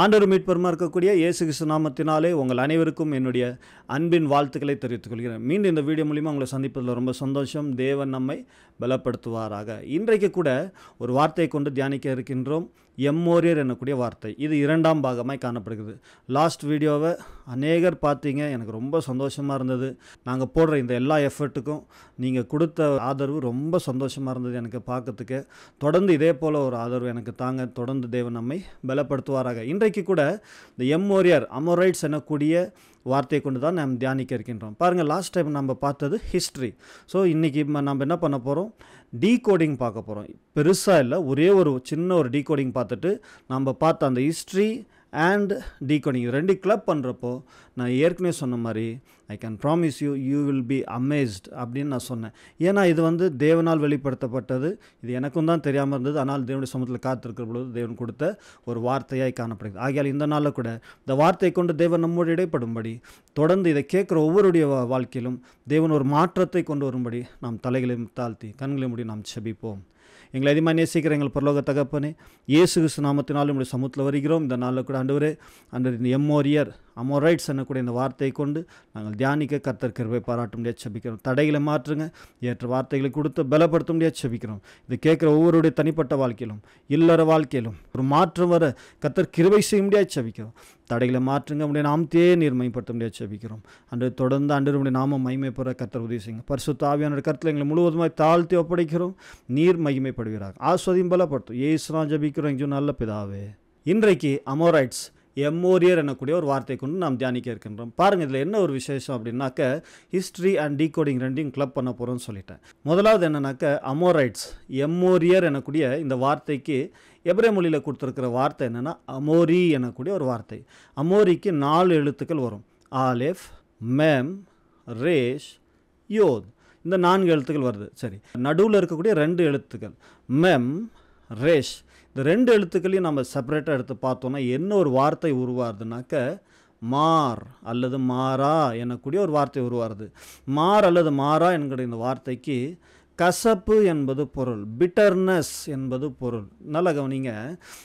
ஆண்டர் மீட்பருமா இருக்கக்கூடிய இயேசு கிறிஸ்து நாமத்தினாலே உங்கள் அனைவருக்கும் என்னுடைய அன்பின் வாழ்த்துக்களை தெரிவித்துக் கொள்கிறேன். மீண்டும் இந்த வீடியோ மூலிமா உங்களை சந்திப்பதில் ரொம்ப சந்தோஷம். தேவன் நம்மை பலப்படுத்துவாராக. இன்றைக்கு கூட ஒரு வார்த்தையை கொண்டு தியானிக்க இருக்கின்றோம். எம்மோரியர் எனக்கூடிய வார்த்தை. இது இரண்டாம் பாகமாய் காணப்படுகிறது. லாஸ்ட் வீடியோவை அநேகர் பார்த்தீங்க. எனக்கு ரொம்ப சந்தோஷமாக இருந்தது. நாங்கள் போடுற இந்த எல்லா எஃபர்ட்டுக்கும் நீங்கள் கொடுத்த ஆதரவு ரொம்ப சந்தோஷமாக இருந்தது எனக்கு பார்க்கறதுக்கு. தொடர்ந்து இதே போல் ஒரு ஆதரவு எனக்கு தாங்க. தொடர்ந்து தேவன் நம்மை பலப்படுத்துவாராக. இன்றைக்கு கூட இந்த எம்மோரியர் அமோரைட்ஸ் எனக்கூடிய வார்த்தையை கொண்டு தான் நாம் தியானிக்க இருக்கின்றோம். பாருங்கள் லாஸ்ட் டைம் நம்ம பார்த்தது ஹிஸ்ட்ரி ஸோ இன்றைக்கி நம்ம என்ன பண்ண போகிறோம் டீகோடிங் பார்க்க போகிறோம் பெருசாக இல்லை ஒரே ஒரு சின்ன ஒரு டீகோடிங் பார்த்துட்டு நம்ம பார்த்த அந்த ஹிஸ்ட்ரி அண்ட் டீகோடிங் ரெண்டு கிளப் பண்ணுறப்போ நான் ஏற்கனவே சொன்ன மாதிரி I can promise you you will be amazed அப்படின்னு நான் சொன்னேன். ஏன்னா இது வந்து தேவனால் வெளிப்படுத்தப்பட்டது. இது எனக்கும் தான் தெரியாமல் இருந்தது. ஆனால் தேவனுடைய சமூகத்தில் காத்திருக்கிற பொழுது தேவன் கொடுத்த ஒரு வார்த்தையாய் காணப்படுகிறது. ஆகையால் இந்த நாளில் கூட இந்த வார்த்தையை கொண்டு தேவன் நம்மோடு இடைப்படும்படி தொடர்ந்து இதை கேட்குற ஒவ்வொருடைய வா- வாழ்க்கையிலும் தேவன் ஒரு மாற்றத்தை கொண்டு வரும்படி நாம் தலைகளை தாழ்த்தி கண்களை மூடி நாம் செபிப்போம். எங்களை அதிகமாக நேசிக்கிற எங்கள் பரலோக தகப்பனே இயேசு கிறிஸ்து நாமத்தினாலும் நம்முடைய சமூகத்தில் வருகிறோம். இந்த நாளில் கூட ஆண்டவரே அந்த இந்த எம்மோரியர் அமோரைட்ஸ் என்னக்கூடிய இந்த வார்த்தையை கொண்டு நாங்கள் தியானிக்க கர்த்தர் கிருபை பாராட்ட முடியாது செபிக்கிறோம் தடைகளை மாற்றுங்க ஏற்ற வார்த்தைகளை கொடுத்து பலப்படுத்த முடியாது செபிக்கிறோம் இது கேட்குற ஒவ்வொருடைய தனிப்பட்ட வாழ்க்கையிலும் இல்லற வாழ்க்கையிலும் ஒரு மாற்றம் வர கர்த்தர் கிருபை செய்ய முடியாது செபிக்கிறோம் தடைகளை மாற்றுங்க உடைய நாமத்தையே நீர் மைப்படுத்த முடியாது செபிக்கிறோம் அன்று தொடர்ந்து அன்று நாம மகிமை பெற கர்த்தர் உதவி செய்யுங்க. பரிசு ஆவியான கருத்தில் எங்களை முழுவதுமாய் தாழ்த்தி ஒப்படைக்கிறோம். நீர் மகிமைப்படுகிறார் ஆஸ்வதியும் பலப்படுத்தும். ஏசுனா ஜபிக்கிறோம். எங்கேயும் நல்ல பிதாவே. இன்றைக்கு அமோரைட்ஸ் எம்மோரியர் எனக்கூடிய ஒரு வார்த்தை கொண்டு நாம் தியானிக்க இருக்கின்றோம். பாருங்கள் இதில் என்ன ஒரு விசேஷம் அப்படின்னாக்க ஹிஸ்ட்ரி அண்ட் டீகோடிங் ரெண்டையும் கிளப் பண்ண போகிறோம்னு சொல்லிட்டேன். முதலாவது என்னன்னாக்க அமோரைட்ஸ் எம்மோரியர் எனக்கூடிய இந்த வார்த்தைக்கு எபிரே மொழியில் கொடுத்துருக்கிற வார்த்தை என்னென்னா அமோரி எனக்கூடிய ஒரு வார்த்தை. அமோரிக்கு நாலு எழுத்துக்கள் வரும். ஆலிஃப் மேம் ரேஷ் யோத் இந்த நான்கு எழுத்துக்கள் வருது. சரி. நடுவில் இருக்கக்கூடிய ரெண்டு எழுத்துக்கள். மெம் ரேஷ் இந்த ரெண்டு எழுத்துக்களையும் நம்ம செப்பரேட்டாக எடுத்து பார்த்தோன்னா என்ன ஒரு வார்த்தை உருவாருதுனாக்க மார் அல்லது மாறா எனக்கூடிய ஒரு வார்த்தை உருவாருது மார் அல்லது மாறா என்கிற இந்த வார்த்தைக்கு கசப்பு என்பது பொருள் பிட்டர்னஸ் என்பது பொருள். நல்லா கவனிங்க.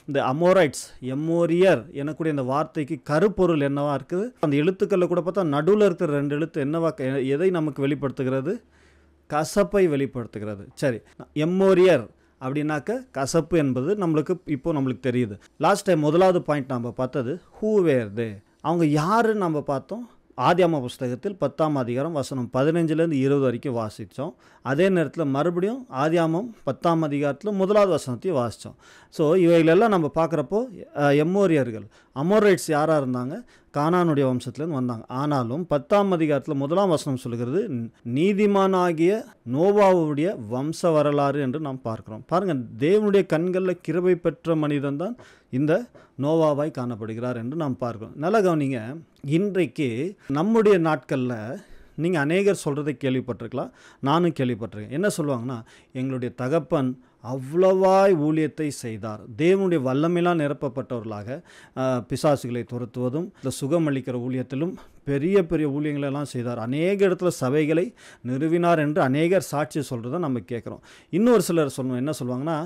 இந்த அமோரைட்ஸ் எம்மோரியர் எனக்கூடிய இந்த வார்த்தைக்கு கருப்பொருள் என்னவா இருக்குது? அந்த எழுத்துக்களில் கூட பார்த்தா நடுவில் இருக்கிற ரெண்டு எழுத்து என்னவா எதை நமக்கு வெளிப்படுத்துகிறது? கசப்பை வெளிப்படுத்துகிறது. சரி எம்மோரியர் அப்படின்னாக்க கசப்பு என்பது நம்மளுக்கு இப்போ நம்மளுக்கு தெரியுது. லாஸ்ட் டைம் முதலாவது பாயிண்ட் நம்ம பார்த்தது ஹூ வேர் தே அவங்க யாருன்னு நம்ம பார்த்தோம். ஆதியாம புஸ்தகத்தில் பத்தாம் அதிகாரம் வசனம் பதினஞ்சுலேருந்து இருபது வரைக்கும் வாசித்தோம். அதே நேரத்தில் மறுபடியும் ஆதியாமம் பத்தாம் அதிகாரத்தில் முதலாவது வசனத்தையும் வாசித்தோம். ஸோ இவைகளெல்லாம் நம்ம பார்க்குறப்போ எம்மோரியர்கள் அமோரைட்ஸ் யாராக இருந்தாங்க? கானானுடைய வம்சத்துலேருந்து வந்தாங்க. ஆனாலும் பத்தாம் அதிகாரத்தில் முதலாம் வசனம் சொல்கிறது நீதிமானாகிய நோவாவுடைய வம்ச வரலாறு என்று நாம் பார்க்கிறோம். பாருங்கள் தேவனுடைய கண்களில் கிருபை பெற்ற மனிதன் தான் இந்த நோவாவாய் காணப்படுகிறார் என்று நாம் பார்க்கிறோம். நல்ல கவனிங்க இன்றைக்கு நம்முடைய நாட்களில் நீங்கள் அநேகர் சொல்கிறதை கேள்விப்பட்டிருக்கலாம் நானும் கேள்விப்பட்டிருக்கேன். என்ன சொல்லுவாங்கன்னா எங்களுடைய தகப்பன் அவ்வளவாய் ஊழியத்தை செய்தார். தேவனுடைய வல்லமையெல்லாம் நிரப்பப்பட்டவர்களாக பிசாசுகளை துரத்துவதும் இந்த சுகமளிக்கிற ஊழியத்திலும் பெரிய பெரிய ஊழியங்களெல்லாம் செய்தார். அநேக இடத்துல சபைகளை நிறுவினார் என்று அநேகர் சாட்சி சொல்கிறத நம்ம கேட்குறோம். இன்னொரு சிலர் சொல்லணும் என்ன சொல்லுவாங்கன்னா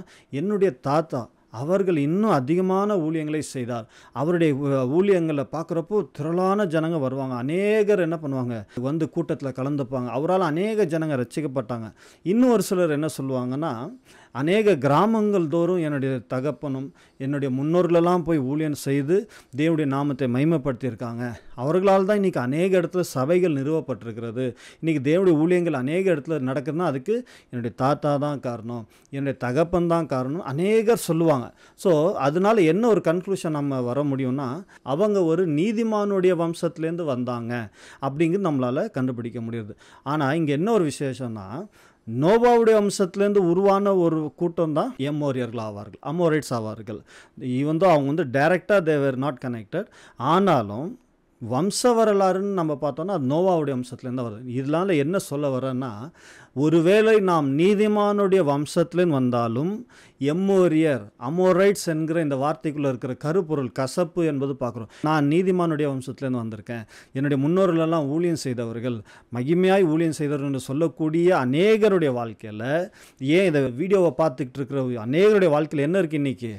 என்னுடைய தாத்தா அவர்கள் இன்னும் அதிகமான ஊழியங்களை செய்தார். அவருடைய ஊழியங்களை பார்க்குறப்போ திரளான ஜனங்க வருவாங்க. அநேகர் என்ன பண்ணுவாங்க வந்து கூட்டத்தில் கலந்துப்பாங்க. அவரால் அநேக ஜனங்க ரசிக்கப்பட்டாங்க இன்னும் ஒரு சிலர் என்ன சொல்லுவாங்கன்னா அநேக கிராமங்கள் தோறும் என்னுடைய தகப்பனும் என்னுடைய முன்னோர்களெல்லாம் போய் ஊழியம் செய்து தேவனுடைய நாமத்தை மைமைப்படுத்தியிருக்காங்க அவர்களால் தான் இன்றைக்கி அநேக இடத்துல சபைகள் நிறுவப்பட்டிருக்கிறது. இன்றைக்கி தேவனுடைய ஊழியங்கள் அநேக இடத்துல நடக்குதுன்னா அதுக்கு என்னுடைய தாத்தா தான் காரணம் என்னுடைய தகப்பன் தான் காரணம் அநேகர் சொல்லுவாங்க. ஸோ அதனால என்ன ஒரு கன்க்ளூஷன் நம்ம வர முடியும்னா அவங்க ஒரு நீதிமானுடைய வம்சத்துலேருந்து வந்தாங்க. அப்படிங்கிறது நம்மளால் கண்டுபிடிக்க முடியுது. ஆனால் இங்கே என்ன ஒரு விசேஷம்னா நோவாவுடைய வம்சத்துலேருந்து உருவான ஒரு கூட்டம் தான் எம்மோரியர்கள் ஆவார்கள் அமோரைட்ஸ் ஆவார்கள். ஈவன் அவங்க வந்து டைரெக்டாக தேவர் நாட் கனெக்டட் ஆனாலும் வம்ச வரலாறுன்னு நம்ம பார்த்தோன்னா அது நோவாவுடைய வம்சத்துலேருந்து வருது. இதனால என்ன சொல்ல வரேன்னா ஒருவேளை நாம் நீதிமானுடைய வம்சத்துலேருந்து வந்தாலும் எம்மோரியர் அமோரைட்ஸ் என்கிற இந்த வார்த்தைக்குள்ளே இருக்கிற கருப்பொருள் கசப்பு என்பது பார்க்குறோம். நான் நீதிமானுடைய வம்சத்துலேருந்து வந்திருக்கேன். என்னுடைய முன்னோர்களெல்லாம் ஊழியம் செய்தவர்கள் மகிமையாய் ஊழியம் செய்தவர்கள் என்று சொல்லக்கூடிய அநேகருடைய வாழ்க்கையில் ஏன் இதை வீடியோவை பார்த்துக்கிட்டு இருக்கிற அநேகருடைய வாழ்க்கையில் என்ன இருக்குது இன்றைக்கி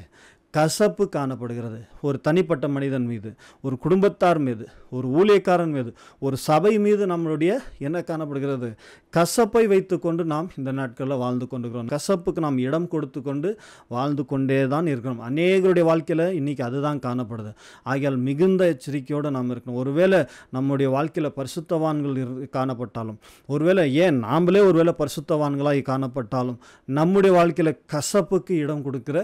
கசப்பு காணப்படுகிறது. ஒரு தனிப்பட்ட மனிதன் மீது ஒரு குடும்பத்தார் மீது ஒரு ஊழியக்காரன் மீது ஒரு சபை மீது நம்மளுடைய என்ன காணப்படுகிறது. கசப்பை வைத்துக்கொண்டு நாம் இந்த நாட்களில் வாழ்ந்து கொண்டுகிறோம் கசப்புக்கு நாம் இடம் கொடுத்து கொண்டு வாழ்ந்து கொண்டே தான் இருக்கிறோம். அநேகருடைய வாழ்க்கையில் இன்றைக்கி அதுதான் காணப்படுது. ஆகையால் மிகுந்த எச்சரிக்கையோடு நாம் இருக்கணும். ஒருவேளை நம்முடைய வாழ்க்கையில் பரிசுத்தவான்கள் இரு காணப்பட்டாலும் ஒருவேளை ஏன் நாம்ளே ஒருவேளை பரிசுத்தவான்களாய் காணப்பட்டாலும் நம்முடைய வாழ்க்கையில் கசப்புக்கு இடம் கொடுக்கிற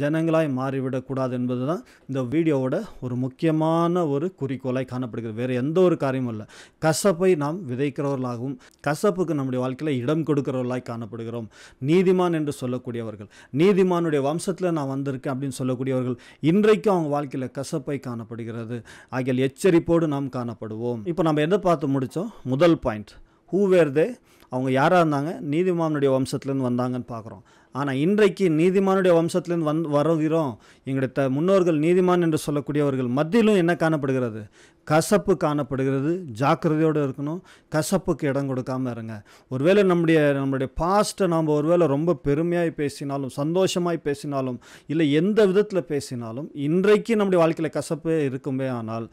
ஜனங்களாய் மாறிவிடக்கூடாது என்பது தான் இந்த வீடியோவோட ஒரு முக்கியமான ஒரு குறிக்கோளாய் காணப்படுகிறது. வேறு எந்த ஒரு காரியமும் இல்லை கசப்பை நாம் விதைக்கிறவர்களாகவும் கசப்புக்கு நம்முடைய வாழ்க்கையில் இடம் கொடுக்கிறவர்களாய் காணப்படுகிறோம். நீதிமான் என்று சொல்லக்கூடியவர்கள் நீதிமானுடைய வம்சத்தில் நான் வந்திருக்கேன் அப்படின்னு சொல்லக்கூடியவர்கள் இன்றைக்கும் அவங்க வாழ்க்கையில் கசப்பை காணப்படுகிறது. ஆகிய எச்சரிப்போடு நாம் காணப்படுவோம். இப்போ நம்ம எதை பார்த்து முடித்தோம் முதல் பாயிண்ட் ஹூ வேர் தே அவங்க யாராக இருந்தாங்க? நீதிமானுடைய வம்சத்துலேருந்து வந்தாங்கன்னு பார்க்குறோம். ஆனால் இன்றைக்கு நீதிமானுடைய வம்சத்துலேருந்து வந் வருகிறோம். எங்களுடைய த முன்னோர்கள் நீதிமான் என்று சொல்லக்கூடியவர்கள் மத்தியிலும் என்ன காணப்படுகிறது? கசப்பு காணப்படுகிறது. ஜாக்கிரதையோடு இருக்கணும். கசப்புக்கு இடம் கொடுக்காம இருங்க. ஒருவேளை நம்முடைய நம்மளுடைய பாஸ்ட்டை நாம் ஒருவேளை ரொம்ப பெருமையாக பேசினாலும் சந்தோஷமாய் பேசினாலும் இல்லை எந்த விதத்தில் பேசினாலும் இன்றைக்கு நம்முடைய வாழ்க்கையில் கசப்பே இருக்குமே ஆனால்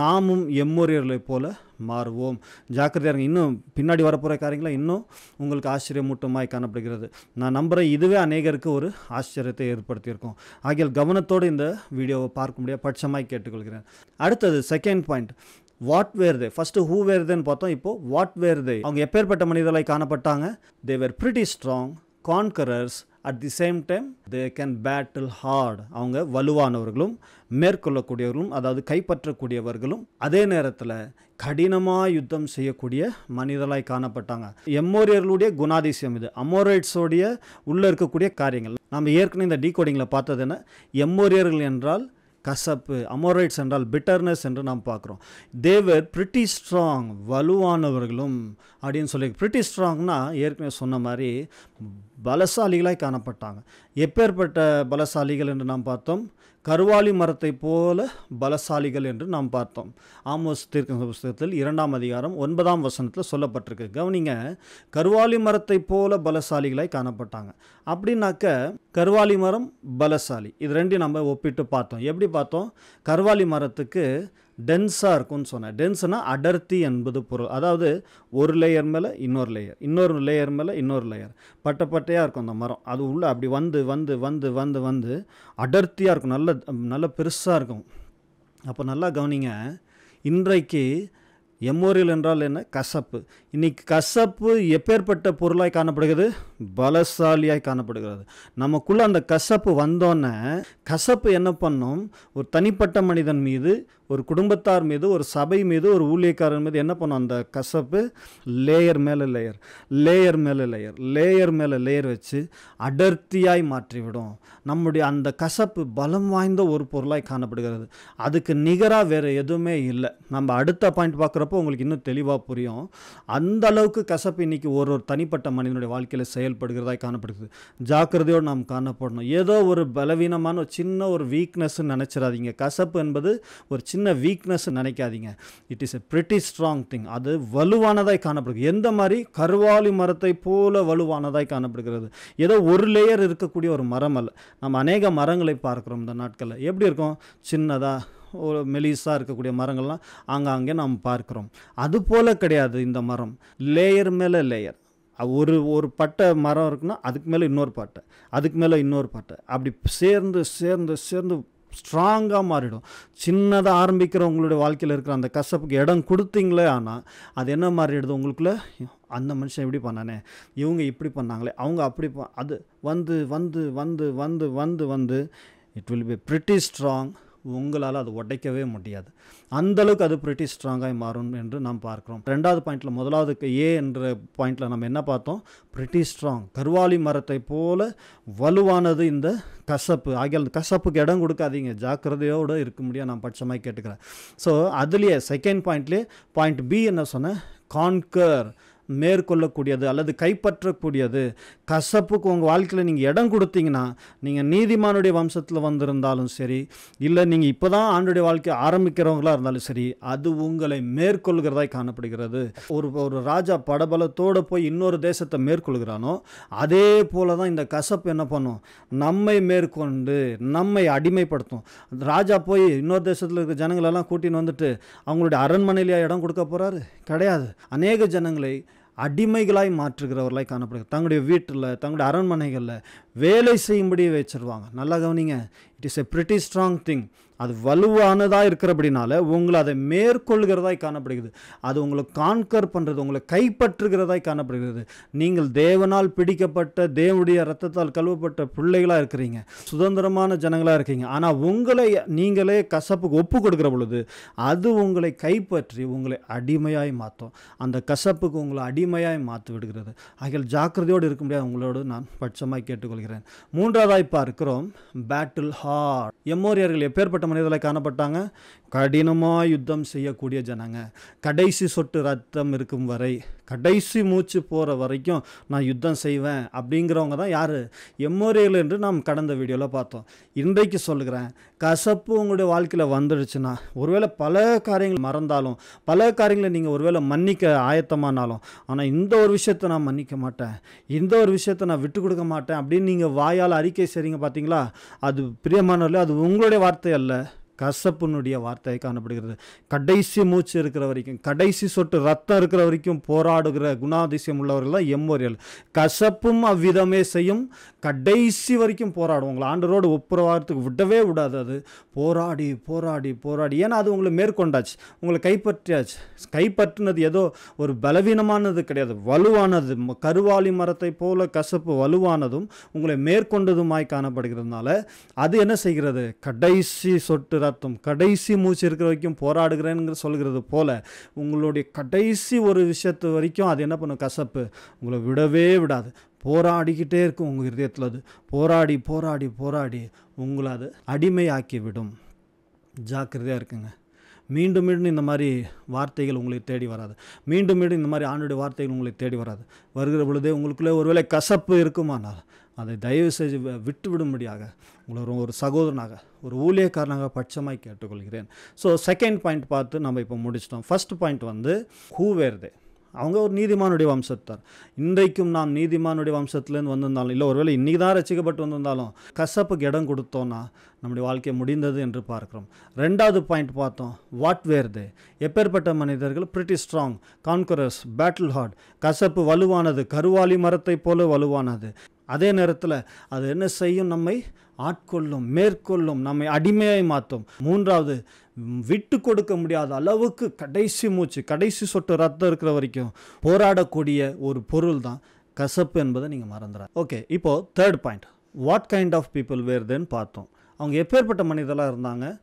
நாமும் எம்முறையர்களை போல மாறுவோம். ஜாக்கிரதையாக இருங்க. இன்னும் பின்னாடி வரப்போகிற காரியங்களாக இன்னும் உங்களுக்கு ஆச்சரியமூட்டமாய் காணப்படுகிறது. நான் நம்புகிறேன் இதுவே அநேகருக்கு ஒரு ஆச்சரியத்தை ஏற்படுத்தியிருக்கோம். ஆகியால் கவனத்தோடு இந்த வீடியோவை பார்க்க முடியாது பட்சமாய் கேட்டுக்கொள்கிறேன். அடுத்தது second point what were they first who were தேன்னு பார்த்தோம். இப்போ வாட் வேர் தே அவங்க எப்பேற்பட்ட மனிதர்களை காணப்பட்டாங்க? They were pretty strong conquerors at the same time they can battle hard அவங்க வலுவானவர்களும் மேற்கொள்ளக்கூடியவர்களும் அதாவது கைப்பற்றக்கூடியவர்களும் அதே நேரத்தில் கடினமாக யுத்தம் செய்யக்கூடிய மனிதர்களாய் காணப்பட்டாங்க. எம்மோரியர்களுடைய குணாதிசயம் இது. அமோரைட்ஸோடைய உள்ளே இருக்கக்கூடிய காரியங்கள். நம்ம ஏற்கனவே இந்த டீகோடிங்கில் பார்த்தது என்ன? எம்மோரியர்கள் என்றால் கசப்பு அமோரைட்ஸ் என்றால் பிட்டர்னஸ் என்று நாம் பார்க்குறோம். தேவர் பிரிட்டி ஸ்ட்ராங் வலுவானவர்களும் அப்படின்னு சொல்லி பிரிட்டி ஸ்ட்ராங்னா ஏற்கனவே சொன்ன மாதிரி பலசாலிகளாய் காணப்பட்டாங்க. எப்பேற்பட்ட பலசாலிகள் என்று நாம் பார்த்தோம்? கருவாலி மரத்தை போல பலசாலிகள் என்று நாம் பார்த்தோம். ஆமோஸ் தீர்க்க புஸ்தகத்தில் இரண்டாம் அதிகாரம் ஒன்பதாம் வசனத்தில் சொல்லப்பட்டிருக்கு. கவனிங்க கருவாலி மரத்தை போல பலசாலிகளாய் காணப்பட்டாங்க. அப்படின்னாக்க கருவாலி மரம் பலசாலி. இது ரெண்டையும் நம்ம ஒப்பிட்டு பார்த்தோம். எப்படி பார்த்தோம்? கருவாலி மரத்துக்கு டென்ஸாக இருக்கும்னு சொன்னேன். டென்ஸ்னால் அடர்த்தி என்பது பொருள். அதாவது ஒரு லேயர் மேலே இன்னொரு லேயர் இன்னொரு லேயர் மேலே இன்னொரு லேயர் பட்டை பட்டையாக இருக்கும் அந்த மரம். அது உள்ளே அப்படி வந்து வந்து வந்து வந்து வந்து அடர்த்தியாக இருக்கும். நல்ல நல்ல பெருசாக இருக்கும். அப்போ நல்லா கவனிங்க. இன்றைக்கு எம்மோரியல் என்றால் என்ன? கசப்பு. இன்றைக்கி கசப்பு எப்பேற்பட்ட பொருளாய் காணப்படுகிறது? பலசாலியாய் காணப்படுகிறது. நமக்குள்ளே அந்த கசப்பு வந்தோன்னே கசப்பு என்ன பண்ணும்? ஒரு தனிப்பட்ட மனிதன் மீது ஒரு குடும்பத்தார் மீது ஒரு சபை மீது ஒரு ஊழியக்காரன் மீது என்ன பண்ணும்? அந்த கசப்பு லேயர் மேலே லேயர் லேயர் மேலே லேயர் லேயர் மேலே லேயர் வச்சு அடர்த்தியாய் மாற்றிவிடும். நம்முடைய அந்த கசப்பு பலம் வாய்ந்த ஒரு பொருளாய் காணப்படுகிறது. அதுக்கு நிகராக வேறு எதுவுமே இல்லை. நம்ம அடுத்த பாயிண்ட் பார்க்குறப்போ உங்களுக்கு இன்னும் தெளிவாக புரியும். அந்த அளவுக்கு கசப்பு இன்னைக்கு ஒரு ஒரு தனிப்பட்ட மனிதனுடைய வாழ்க்கையில் செயல்படுகிறதாய் காணப்படுகிறது. ஜாக்கிரதையோடு நாம் காணப்படணும். ஏதோ ஒரு பலவீனமான ஒரு சின்ன ஒரு வீக்னஸ்ன்னு நினச்சிடாதீங்க. கசப்பு என்பது ஒரு சின்ன வீக்னஸ் நினைக்காதீங்க. It is a pretty strong thing அது வலுவானதாய் காணப்படுகிறது. எந்த மாதிரி? கருவாலி மரத்தை போல வலுவானதாய் காணப்படுகிறது. ஏதோ ஒரு லேயர் இருக்கக்கூடிய ஒரு மரம் அல்ல. நம்ம அநேக மரங்களை பார்க்குறோம் இந்த நாட்களில். எப்படி இருக்கும்? சின்னதாக ஒரு மெலிசாக இருக்கக்கூடிய மரங்கள்லாம் ஆங்காங்கே நாம் பார்க்குறோம். அதுபோல் கிடையாது இந்த மரம். லேயர் மேலே லேயர் ஒரு ஒரு பட்டை மரம் இருக்குன்னா அதுக்கு மேலே இன்னொரு பட்டை அதுக்கு மேலே இன்னொரு பட்டை. அப்படி சேர்ந்து சேர்ந்து சேர்ந்து ஸ்ட்ராங்காக மாறிடும். சின்னதாக ஆரம்பிக்கிறவங்களுடைய வாழ்க்கையில் இருக்கிற அந்த கசப்புக்கு இடம் கொடுத்தீங்களே ஆனால் அது என்ன மாறிடுது உங்களுக்குள்ள? அந்த மனுஷன் இப்படி பண்ணானே இவங்க இப்படி பண்ணாங்களே அவங்க அப்படி அது வந்து வந்து வந்து வந்து வந்து வந்து it will be pretty strong உங்களால் அது உடைக்கவே முடியாது. அந்தளவுக்கு அது பிரிட்டி ஸ்ட்ராங்காக மாறும் என்று நாம் பார்க்குறோம். ரெண்டாவது பாயிண்டில் முதலாவது ஏ என்ற பாயிண்டில் நம்ம என்ன பார்த்தோம்? பிரிட்டி ஸ்ட்ராங் கருவாலி மரத்தை போல வலுவானது இந்த கசப்பு. ஆகிய அந்த கசப்புக்கு இடம் கொடுக்காதீங்க. ஜாக்கிரதையோடு இருக்க முடியாது. நான் பட்சமாக கேட்டுக்கிறேன். ஸோ அதுலேயே செகண்ட் பாயிண்ட்லேயே பாயிண்ட் பி என்ன சொன்னேன் கான்கர் மேற்கொள்ளக்கூடியது அல்லது கைப்பற்றக்கூடியது. கசப்புக்கு உங்கள் வாழ்க்கையில் நீங்கள் இடம் கொடுத்தீங்கன்னா நீங்கள் நீதிமானுடைய வம்சத்தில் வந்திருந்தாலும் சரி இல்லை நீங்கள் இப்போ தான் ஆண்டுடைய வாழ்க்கை ஆரம்பிக்கிறவங்களா இருந்தாலும் சரி அது உங்களை மேற்கொள்கிறதாய் காணப்படுகிறது. ஒரு ஒரு ராஜா படபலத்தோடு போய் இன்னொரு தேசத்தை மேற்கொள்கிறானோ அதே போல தான் இந்த கசப்பு என்ன பண்ணும்? நம்மை மேற்கொண்டு நம்மை அடிமைப்படுத்தும். ராஜா போய் இன்னொரு தேசத்தில் இருக்கிற ஜனங்களெல்லாம் கூட்டின்னு வந்துட்டு அவங்களுடைய அரண்மனையிலேயே இடம் கொடுக்க போகிறாரு கிடையாது. அநேக ஜனங்களை அடிமைகளாய் மாற்றுகிறவர்களாய் காணப்படுகிறது தங்களுடைய வீட்டில் தங்களுடைய அரண்மனைகளில் வேலை செய்யும்படி வச்சிருவாங்க. நல்லா கவனிங்க. It is a pretty strong thing அது வலுவானதாக இருக்கிறபடினால உங்களை அதை மேற்கொள்கிறதாய் காணப்படுகிறது. அது உங்களை கான்கர் பண்ணுறது உங்களை கைப்பற்றுகிறதாய் காணப்படுகிறது. நீங்கள் தேவனால் பிடிக்கப்பட்ட தேவனுடைய ரத்தத்தால் கழுவப்பட்ட பிள்ளைகளாக இருக்கிறீங்க. சுதந்திரமான ஜனங்களாக இருக்கீங்க. ஆனால் உங்களை நீங்களே கசப்புக்கு ஒப்பு கொடுக்குற பொழுது அது உங்களை கைப்பற்றி உங்களை அடிமையாய் மாற்றும் அந்த கசப்புக்கு உங்களை அடிமையாய் மாற்றி விடுகிறது. ஆகிய ஜாக்கிரதையோடு இருக்க முடியாது. உங்களோடு நான் பட்சமாக கேட்டுக்கொள்கிறேன். மூன்றாவதாய் பார்க்கிறோம். பேட்டில் ஹார்ட் எம்மோரியர்கள் எப்பேற்பட்ட மனிதர்களை காணப்பட்டாங்க. கடினமாக யுத்தம் செய்யக்கூடிய ஜனங்க. கடைசி சொட்டு ரத்தம் இருக்கும் வரை கடைசி மூச்சு போகிற வரைக்கும் நான் யுத்தம் செய்வேன் அப்படிங்கிறவங்க தான் யார்? எம்மோரியல் என்று நாம் கடந்த வீடியோவில் பார்த்தோம். இன்றைக்கு சொல்லுகிறேன் கசப்பு உங்களுடைய வாழ்க்கையில் வந்துடுச்சுன்னா ஒருவேளை பல காரியங்கள் மறந்தாலும் பல காரியங்களை நீங்கள் ஒருவேளை மன்னிக்க ஆயத்தமானாலும் ஆனால் இந்த ஒரு விஷயத்தை நான் மன்னிக்க மாட்டேன் இந்த ஒரு விஷயத்தை நான் விட்டு கொடுக்க மாட்டேன் அப்படின்னு நீங்கள் வாயால் அறிக்கை செய்றீங்க பார்த்தீங்களா அது பிரியமானவர்களே அது உங்களுடைய வார்த்தை அல்ல. கசப்புனுடைய வார்த்தை காணப்படுகிறது. கடைசி மூச்சு இருக்கிற வரைக்கும் கடைசி சொட்டு ரத்தம் இருக்கிற வரைக்கும் போராடுகிற குணாதிசயம் உள்ளவர்கள் தான் எம்மோரியல் கசப்பும் அவ்விதமே செய்யும் கடைசி வரைக்கும் போராடும். உங்களை ஆண்டரோடு ஒப்புரவாகிறதுக்கு விடவே விடாது அது. போராடி போராடி போராடி. ஏன்னா அது உங்களை மேற்கொண்டாச்சு. உங்களை கைப்பற்றியாச்சு. கைப்பற்றினது ஏதோ ஒரு பலவீனமானது கிடையாது. வலுவானது. கருவாளி மரத்தை போல கசப்பு வலுவானதும் உங்களை மேற்கொண்டதுமாய் காணப்படுகிறதுனால அது என்ன செய்கிறது? கடைசி சொட்டு போராட்டம் கடைசி மூச்சு இருக்கிற வரைக்கும் போராடுகிறேன்னு சொல்கிறது போல் உங்களுடைய கடைசி ஒரு விஷயத்து வரைக்கும் அது என்ன பண்ணும்? கசப்பு. உங்களை விடவே விடாது. போராடிக்கிட்டே இருக்கும் உங்கள் இதயத்தில் அது. போராடி போராடி போராடி உங்களை அது அடிமையாக்கி விடும் ஜாக்கிரதையாக இருக்குங்க. மீண்டும் மீண்டும் இந்த மாதிரி வார்த்தைகள் உங்களை தேடி வராது. மீண்டும் மீண்டும் இந்த மாதிரி ஆண்டுடைய வார்த்தைகள் உங்களை தேடி வராது. வருகிற பொழுதே உங்களுக்குள்ளே ஒருவேளை கசப்பு இருக்குமானால் அதை தயவு செய்து விட்டுவிடும்படியாக விட்டு விடும்படியாக உங்களை ஒரு ஒரு சகோதரனாக ஒரு ஊழியக்காரனாக பட்சமாய் கேட்டுக்கொள்கிறேன். ஸோ செகண்ட் பாயிண்ட் பார்த்து நம்ம இப்போ முடிச்சிட்டோம். ஃபர்ஸ்ட் பாயிண்ட் வந்து ஹூ வேர்தே அவங்க ஒரு நீதிமானுடைய வம்சத்தார். இன்றைக்கும் நாம் நீதிமானுடைய வம்சத்துலேருந்து வந்திருந்தாலும் இல்லை ஒருவேளை இன்றைக்கி தான் ரசிக்கப்பட்டு வந்திருந்தாலும் கசப்புக்கு இடம் கொடுத்தோன்னா நம்முடைய வாழ்க்கை முடிந்தது என்று பார்க்கிறோம். ரெண்டாவது பாயிண்ட் பார்த்தோம். வாட் வேர் தே எப்பேற்பட்ட மனிதர்கள்? Pretty strong conquerors battle hard கசப்பு வலுவானது. கருவாலி மரத்தை போல வலுவானது. அதே நேரத்தில் அது என்ன செய்யும்? நம்மை ஆட்கொள்ளும் மேற்கொள்ளும் நம்மை அடிமையாய் மாற்றும் மூன்றாவது விட்டு கொடுக்க முடியாத அளவுக்கு கடைசி மூச்சு கடைசி சொட்டு ரத்தம் இருக்கிற வரைக்கும் போராடக்கூடிய ஒரு பொருள் தான் கசப்பு என்பதை நீங்கள் மறந்துடா ஓகே இப்போது third point what kind of people வேர்தேன்னு பார்த்தோம். அவங்க எப்பேற்பட்ட மனிதர்களாக இருந்தாங்க?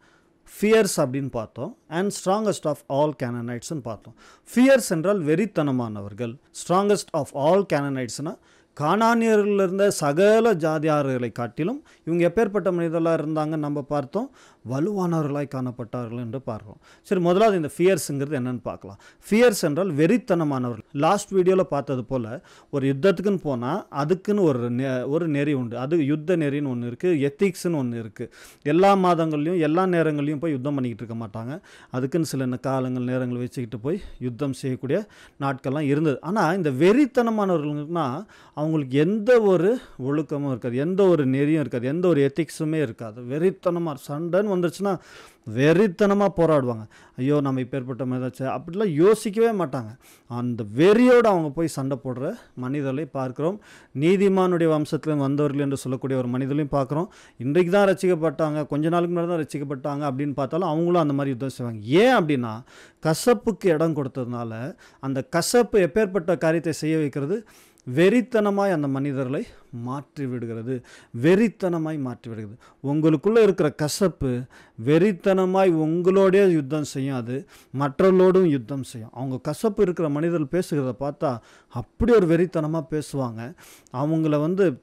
ஃபியர்ஸ் அப்படின்னு பார்த்தோம். அண்ட் ஸ்ட்ராங்கஸ்ட் ஆஃப் ஆல் கேனனைட்ஸ்ன்னு பார்த்தோம். ஃபியர்ஸ் என்றால் வெறித்தனமானவர்கள். ஸ்ட்ராங்கஸ்ட் ஆஃப் ஆல் கேனனைட்ஸ்னால் கானானியர்கள் இருந்த சகல ஜாதியார்களை காட்டிலும் இவங்க எப்பேற்பட்ட மனிதர்களாக இருந்தாங்க நம்ம பார்த்தோம். வலுவானவர்களாய் காணப்பட்டார்கள் என்று பார்க்குறோம். சரி முதலாவது இந்த ஃபியர்ஸுங்கிறது என்னென்னு பார்க்கலாம். ஃபியர்ஸ் என்றால் வெறித்தனமானவர்கள். லாஸ்ட் வீடியோவில் பார்த்தது போல் ஒரு யுத்தத்துக்குன்னு போனால் அதுக்குன்னு ஒரு நெ- ஒரு நெறி உண்டு. அது யுத்த நெறின்னு ஒன்று இருக்குது எத்திக்ஸ்னு ஒன்று இருக்குது எல்லா மாதங்கள்லையும் எல்லா நேரங்கள்லையும் போய் யுத்தம் பண்ணிக்கிட்டு இருக்க மாட்டாங்க. அதுக்குன்னு சில காலங்கள் நேரங்கள் வச்சுக்கிட்டு போய் யுத்தம் செய்யக்கூடிய நாட்கள்லாம் இருந்தது. ஆனால் இந்த வெறித்தனமானவர்களுக்குனா அவங்களுக்கு எந்த ஒரு ஒழுக்கமும் இருக்காது. எந்த ஒரு நெறியும் இருக்காது. எந்த ஒரு எத்திக்ஸுமே இருக்காது. வெறித்தனமாக சண்டைன்னு வந்துருச்சுன்னா வெறித்தனமாக போராடுவாங்க. ஐயோ நம்ம இப்பேற்பட்ட ஏதாச்சும் அப்படிலாம் யோசிக்கவே மாட்டாங்க. அந்த வெறியோடு அவங்க போய் சண்டை போடுற மனிதர்களை பார்க்கிறோம். நீதிமானுடைய வம்சத்தில் வந்தவர்கள் என்று சொல்லக்கூடிய ஒரு மனிதர்களையும் பார்க்குறோம். இன்றைக்கு தான் ரசிக்கப்பட்டாங்க கொஞ்ச நாளுக்கு முன்னாடி தான் ரசிக்கப்பட்டாங்க அப்படின்னு பார்த்தாலும் அவங்களும் அந்த மாதிரி யுத்தம் செய்வாங்க. ஏன் அப்படின்னா கசப்புக்கு இடம் கொடுத்ததுனால அந்த கசப்பு எப்பேற்பட்ட காரியத்தை செய்ய வைக்கிறது? வெறித்தனமாய் அந்த மனிதர்களை மாற்றி விடுகிறது வெறித்தனமாய் மாற்றி விடுகிறது உங்களுக்குள்ளே இருக்கிற கசப்பு வெறித்தனமாய் உங்களோடய யுத்தம் செய்யும் அது மற்றவர்களோடும் யுத்தம் செய்யும். அவங்க கசப்பு இருக்கிற மனிதர்கள் பேசுகிறத பார்த்தா அப்படி ஒரு வெறித்தனமாக பேசுவாங்க. அவங்கள வந்து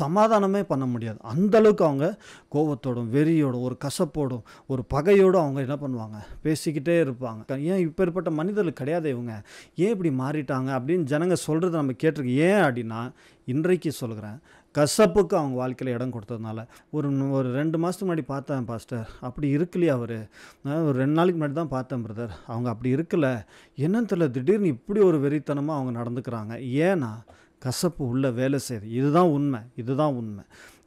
சமாதானமே பண்ண முடியாது. அந்த அளவுக்கு அவங்க கோபத்தோடும் வெறியோடும் ஒரு கசப்போடும் ஒரு பகையோடும் அவங்க என்ன பண்ணுவாங்க? பேசிக்கிட்டே இருப்பாங்க. ஏன் இப்பேற்பட்ட மனிதர்கள் கிடையாது இவங்க? ஏன் இப்படி மாறிட்டாங்க? அப்படின்னு ஜனங்க சொல்கிறத நம்ம கேட்டிருக்கு ஏன் அப்படின்னா இன்றைக்கு சொல்கிறேன் கசப்புக்கு அவங்க வாழ்க்கையில் இடம் கொடுத்ததுனால. ஒரு ஒரு ரெண்டு மாதத்துக்கு முன்னாடி பார்த்தேன் பாஸ்டர். அப்படி இருக்கலையே அவர். ஒரு ரெண்டு நாளைக்கு முன்னாடி தான் பார்த்தேன் பிரதர். அவங்க அப்படி இருக்கல. என்னன்னு தெரியல. திடீர்னு இப்படி ஒரு வெறித்தனமாக அவங்க நடந்துக்கிறாங்க. ஏன்னா கசப்பு உள்ளே வேலை செய்யுது. இதுதான் உண்மை. இதுதான் உண்மை.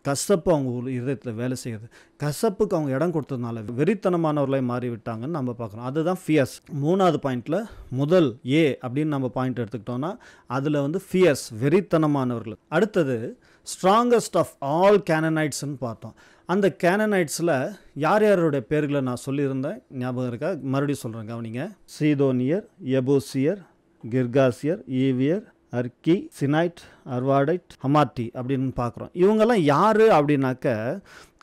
கசப்பு அவங்க உள்ள இதயத்தில் வேலை செய்யுது. கசப்புக்கு அவங்க இடம் கொடுத்ததுனால வெறித்தனமானவர்களை மாறிவிட்டாங்கன்னு நம்ம பார்க்குறோம். அதுதான் ஃபியர்ஸ் மூணாவது பாயிண்டில் முதல் ஏ அப்படின்னு நம்ம பாயிண்ட் எடுத்துக்கிட்டோம்னா அதில் வந்து ஃபியர்ஸ் வெறித்தனமானவர்கள். அடுத்தது ஸ்ட்ராங்கஸ்ட் ஆஃப் ஆல் கேனனைட்ஸ்னு பார்த்தோம். அந்த கேனனைட்ஸில் யார் யாருடைய பேர்களை நான் சொல்லியிருந்தேன்? ஞாபகம் இருக்கா? மறுபடியும் சொல்கிறேன் கவனிங்க. சீதோனியர் எபோசியர் கிர்காசியர் ஈவியர் அர்க்கி சினைட் அர்வாடைட் ஹமாட்டி அப்படின்னு பார்க்குறோம். இவங்கெல்லாம் யார் அப்படின்னாக்க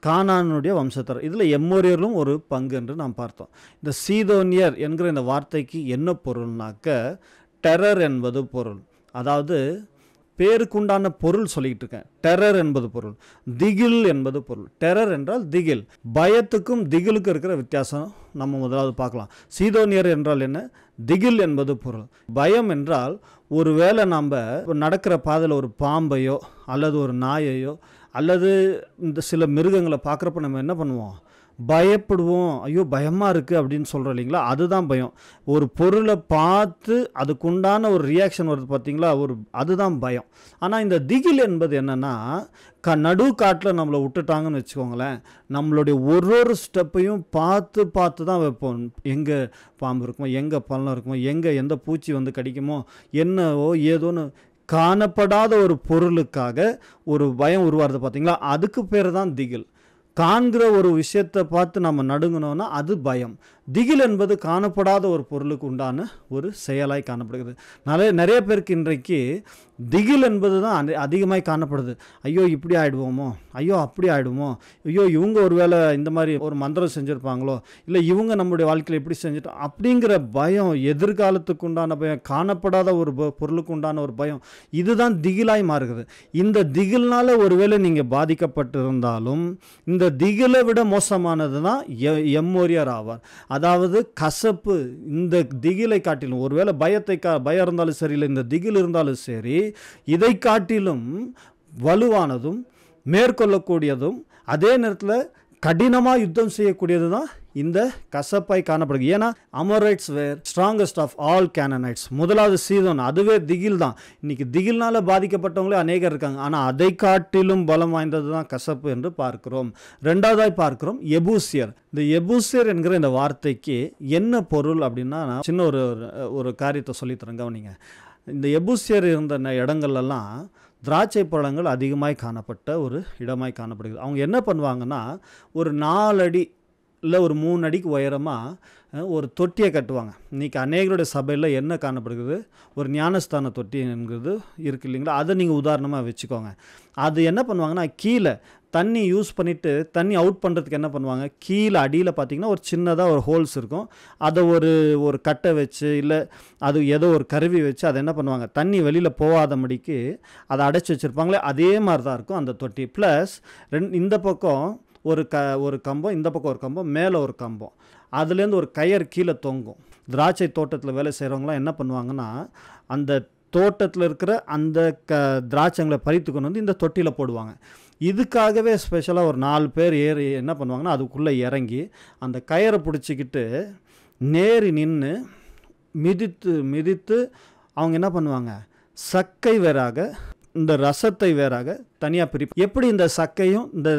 கானானுடைய வம்சத்தர் இதில் எம்மோரியர்களும் ஒரு பங்கு என்று நாம் பார்த்தோம். இந்த சீதோனியர் என்கிற இந்த வார்த்தைக்கு என்ன பொருள்னாக்க டெரர் என்பது பொருள். அதாவது பேருக்குண்டான பொருள் சொல்லிக்கிட்டு இருக்கேன். டெரர் என்பது பொருள். திகில் என்பது பொருள். டெரர் என்றால் திகில். பயத்துக்கும் திகிலுக்கும் இருக்கிற வித்தியாசம் நம்ம முதலாவது பார்க்கலாம். சீதோனியர் என்றால் என்ன? திகில் என்பது பொருள். பயம் என்றால் ஒருவேளை நாம் நடக்கிற பாதையில் ஒரு பாம்பையோ அல்லது ஒரு நாயையோ அல்லது இந்த சில மிருகங்களை பார்க்குறப்ப நம்ம என்ன பண்ணுவோம்? பயப்படுவோம். ஐயோ பயமாக இருக்குது அப்படின்னு சொல்கிறோம் இல்லைங்களா? அதுதான் பயம். ஒரு பொருளை பார்த்து அதுக்குண்டான ஒரு ரியாக்ஷன் வருது பார்த்தீங்களா? ஒரு அதுதான் பயம். ஆனால் இந்த திகில் என்பது என்னென்னா க நடு காட்டில் நம்மளை விட்டுட்டாங்கன்னு வச்சுக்கோங்களேன். நம்மளுடைய ஒரு ஒரு ஸ்டெப்பையும் பார்த்து பார்த்து தான் வைப்போம். எங்கே பாம்பு இருக்குமோ எங்கே பள்ளம் இருக்குமோ எங்கே எந்த பூச்சி வந்து கடிக்குமோ என்னவோ ஏதோன்னு காணப்படாத ஒரு பொருளுக்காக ஒரு பயம் உருவாருது பார்த்தீங்களா? அதுக்கு பேர் தான் திகில். காண்கிற ஒரு விஷயத்தை பார்த்து நம்ம நடுங்கணும்னா அது பயம். திகில் என்பது காணப்படாத ஒரு பொருளுக்கு உண்டான ஒரு செயலாய் காணப்படுகிறது. நிறைய நிறைய பேருக்கு இன்றைக்கு திகில் என்பது தான் அதி- அதிகமாய் காணப்படுது. ஐயோ இப்படி ஆகிடுவோமோ ஐயோ அப்படி ஆகிடுமோ ஐயோ இவங்க ஒருவேளை இந்த மாதிரி ஒரு மந்திரம் செஞ்சுருப்பாங்களோ? இல்லை இவங்க நம்முடைய வாழ்க்கையில் இப்படி செஞ்சுட்டோம் அப்படிங்கிற பயம் எதிர்காலத்துக்கு உண்டான பயம் காணப்படாத ஒரு பொருளுக்கு உண்டான ஒரு பயம் இதுதான் திகிலாய் மாறுகிறது. இந்த திகில்னால் ஒருவேளை நீங்கள் பாதிக்கப்பட்டிருந்தாலும் இந்த திகிலை விட மோசமானது தான் எம்மோரியர் ஆவார். அதாவது கசப்பு இந்த திகிலை காட்டிலும் ஒருவேளை பயத்தை கா பயம் இருந்தாலும் சரி இல்லை இந்த திகில் இருந்தாலும் சரி இதை காட்டிலும் வலுவானதும் மேற்கொள்ளக்கூடியதும் அதே நேரத்தில் கடினமாக யுத்தம் செய்யக்கூடியது தான் இந்த கசப்பாய் காணப்படுது ஏன்னா Amorites were strongest of all Canaanites முதலாவது சீதன் அதுவே திகில் தான். இன்னைக்கு திகில்னால பாதிக்கப்பட்டவங்களே அநேகர் இருக்காங்க. ஆனால் அதை காட்டிலும் பலம் வாய்ந்தது தான் கசப்பு என்று பார்க்கிறோம். ரெண்டாவதாய் பார்க்கிறோம் எபூசியர். இந்த எபூசியர் என்கிற இந்த வார்த்தைக்கு என்ன பொருள் அப்படின்னா நான் சின்ன ஒரு ஒரு காரியத்தை சொல்லித்தரேன் கவனிங்க. இந்த எபூசியர் இருந்த இடங்கள்லாம் திராட்சை பழங்கள் அதிகமாய் காணப்பட்ட ஒரு இடமாய் காணப்படுகிறது. அவங்க என்ன பண்ணுவாங்கன்னா ஒரு நாலடி இல்லை ஒரு மூணு அடிக்கு உயரமாக ஒரு தொட்டியை கட்டுவாங்க. இன்றைக்கி அநேகருடைய சபையில் என்ன காணப்படுகிறது? ஒரு ஞானஸ்தான தொட்டி என்கிறது இருக்குது இல்லைங்களா? அதை நீங்கள் உதாரணமாக வச்சுக்கோங்க. அது என்ன பண்ணுவாங்கன்னா கீழே தண்ணி யூஸ் பண்ணிவிட்டு தண்ணி அவுட் பண்ணுறதுக்கு என்ன பண்ணுவாங்க? கீழே அடியில் பார்த்தீங்கன்னா ஒரு சின்னதாக ஒரு ஹோல்ஸ் இருக்கும். அதை ஒரு ஒரு கட்டை வச்சு இல்லை அது ஏதோ ஒரு கருவி வச்சு அதை என்ன பண்ணுவாங்க? தண்ணி வெளியில் போகாதபடிக்கு அதை அடைச்சி வச்சுருப்பாங்களே அதே மாதிரி தான் இருக்கும் அந்த தொட்டி. ப்ளஸ் ரெண் இந்த பக்கம் ஒரு க ஒரு கம்பம் இந்த பக்கம் ஒரு கம்பம் மேலே ஒரு கம்பம். அதுலேருந்து ஒரு கயர் கீழே தொங்கும். திராட்சை தோட்டத்தில் வேலை செய்கிறவங்களாம் என்ன பண்ணுவாங்கன்னா அந்த தோட்டத்தில் இருக்கிற அந்த க திராட்சைங்களை பறித்து கொண்டு வந்து இந்த தொட்டியில் போடுவாங்க. இதுக்காகவே ஸ்பெஷலாக ஒரு நாலு பேர் ஏறி என்ன பண்ணுவாங்கன்னா அதுக்குள்ளே இறங்கி அந்த கயரை பிடிச்சிக்கிட்டு நேரி நின்று மிதித்து மிதித்து அவங்க என்ன பண்ணுவாங்க சக்கை வேறாக இந்த ரசத்தை வேறாக தனியாக பிரி எப்படி இந்த சக்கையும் இந்த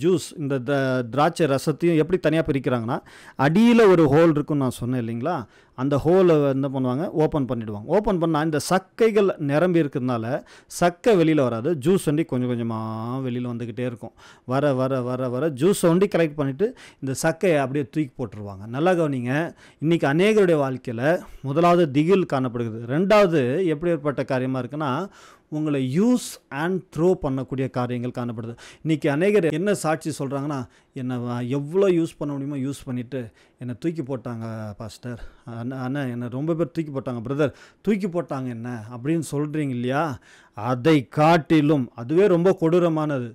ஜூஸ் இந்த த- திராட்சை ரசத்தையும் எப்படி தனியாக பிரிக்கிறாங்கன்னா அடியில் ஒரு ஹோல் இருக்குன்னு நான் சொன்னேன் இல்லைங்களா? அந்த ஹோலை என்ன பண்ணுவாங்க? ஓப்பன் பண்ணிவிடுவாங்க ஓப்பன் பண்ணால் இந்த சக்கைகள் நிரம்பி இருக்கிறதுனால சக்கை வெளியில் வராது. ஜூஸ் வண்டி கொஞ்சம் கொஞ்சமாக வெளியில் வந்துக்கிட்டே இருக்கும். வர வர வர வர ஜூஸை வண்டி கலெக்ட் பண்ணிவிட்டு இந்த சக்கையை அப்படியே தூக்கி போட்டுருவாங்க. நல்லா கவனிங்க. இன்றைக்கி அநேகருடைய வாழ்க்கையில் முதலாவது திகில் காணப்படுகிறது. ரெண்டாவது எப்படி ஏற்பட்ட காரியமாக இருக்குன்னா உங்களை யூஸ் அண்ட் த்ரோ பண்ணக்கூடிய காரியங்கள் காணப்படுது. இன்றைக்கி அநேகர் என்ன சாட்சி சொல்கிறாங்கன்னா என்னை எவ்வளோ யூஸ் பண்ண முடியுமோ யூஸ் பண்ணிவிட்டு என்னை தூக்கி போட்டாங்க பாஸ்டர் அண்ணா அண்ணா என்னை ரொம்ப பேர் தூக்கி போட்டாங்க பிரதர் தூக்கி போட்டாங்க என்ன? அப்படின்னு சொல்கிறீங்க இல்லையா? அதை காட்டிலும் அதுவே ரொம்ப கொடூரமானது.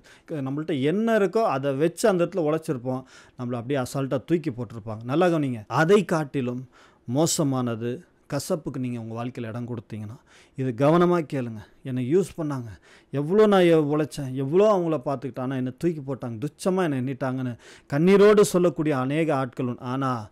நம்மள்ட்ட என்ன இருக்கோ அதை வச்சு அந்த இடத்துல உழைச்சிருப்போம். நம்மளை அப்படியே அசால்ட்டாக தூக்கி போட்டிருப்பாங்க. நல்லா கவனிங்க. அதை காட்டிலும் மோசமானது கசப்புக்கு நீங்கள் உங்கள் வாழ்க்கையில் இடம் கொடுத்தீங்கன்னா இது கவனமாக கேளுங்க. என்னை யூஸ் பண்ணாங்க. எவ்வளோ நான் உழைச்சேன். எவ்வளோ அவங்கள பார்த்துக்கிட்டேன் ஆனால் என்னை தூக்கி போட்டாங்க. துச்சமாக என்னை எண்ணிட்டாங்கன்னு கண்ணீரோடு சொல்லக்கூடிய அநேக ஆட்கள் உண்டு. ஆனால்